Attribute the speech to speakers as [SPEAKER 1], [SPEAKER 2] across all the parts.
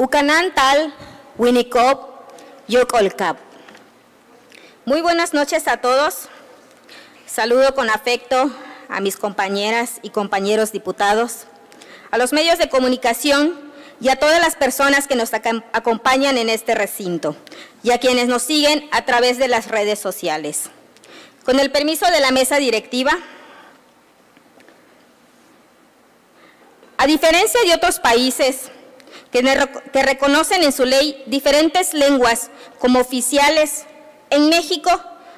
[SPEAKER 1] Ucanantal, Winnicop, Yocolcap. Muy buenas noches a todos. Saludo con afecto a mis compañeras y compañeros diputados, a los medios de comunicación y a todas las personas que nos acompañan en este recinto y a quienes nos siguen a través de las redes sociales. Con el permiso de la mesa directiva, a diferencia de otros países que, que reconocen en su ley diferentes lenguas como oficiales, en México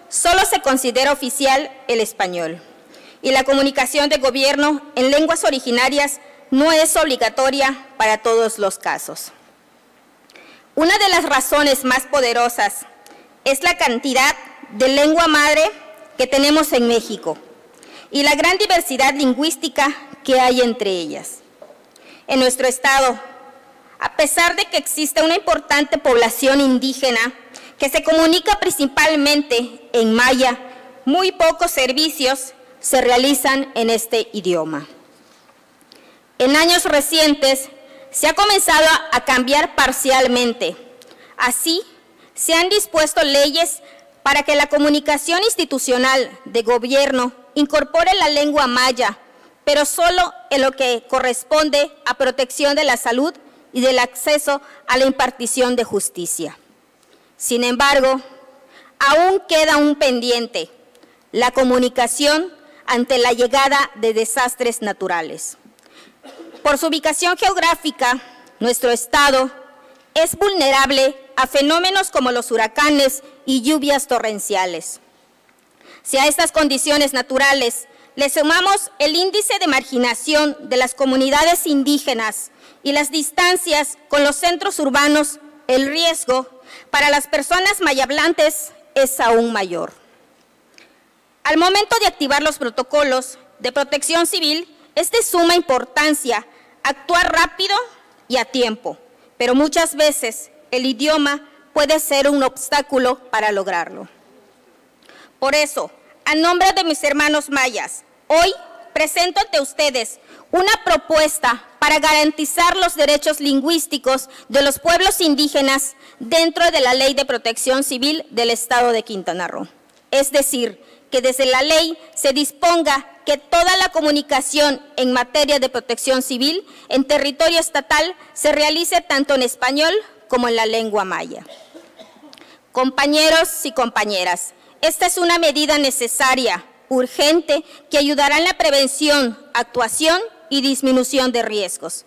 [SPEAKER 1] solo se considera oficial el español y la comunicación de gobierno en lenguas originarias no es obligatoria para todos los casos. Una de las razones más poderosas es la cantidad de lengua madre que tenemos en México y la gran diversidad lingüística que hay entre ellas. En nuestro estado, a pesar de que existe una importante población indígena que se comunica principalmente en maya, muy pocos servicios se realizan en este idioma. En años recientes se ha comenzado a cambiar parcialmente. Así, se han dispuesto leyes para que la comunicación institucional de gobierno incorpore la lengua maya, pero solo en lo que corresponde a protección de la salud y del acceso a la impartición de justicia. Sin embargo, aún queda un pendiente, la comunicación ante la llegada de desastres naturales. Por su ubicación geográfica, nuestro estado es vulnerable a fenómenos como los huracanes y lluvias torrenciales. Si a estas condiciones naturales le sumamos el índice de marginación de las comunidades indígenas y las distancias con los centros urbanos, el riesgo para las personas mayablantes es aún mayor. Al momento de activar los protocolos de protección civil, es de suma importancia actuar rápido y a tiempo, pero muchas veces el idioma puede ser un obstáculo para lograrlo. Por eso, a nombre de mis hermanos mayas, hoy presento ante ustedes una propuesta para garantizar los derechos lingüísticos de los pueblos indígenas dentro de la Ley de Protección Civil del Estado de Quintana Roo. Es decir, que desde la ley se disponga que toda la comunicación en materia de protección civil en territorio estatal se realice tanto en español como en la lengua maya. Compañeros y compañeras, esta es una medida necesaria, urgente, que ayudará en la prevención, actuación y disminución de riesgos.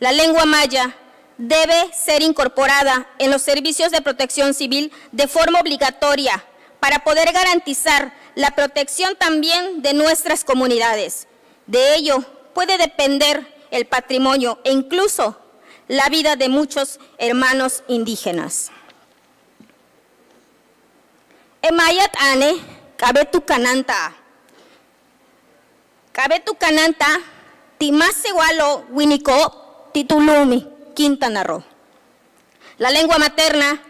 [SPEAKER 1] La lengua maya debe ser incorporada en los servicios de protección civil de forma obligatoria para poder garantizar la protección también de nuestras comunidades. De ello puede depender el patrimonio e incluso la vida de muchos hermanos indígenas. Emayat ane, kabetu kananta. Kabetu kananta, timase walo winiko, titulumi, Quintana Roo. La lengua materna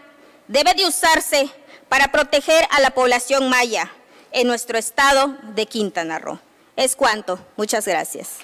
[SPEAKER 1] debe de usarse para proteger a la población maya en nuestro estado de Quintana Roo. Es cuanto. Muchas gracias.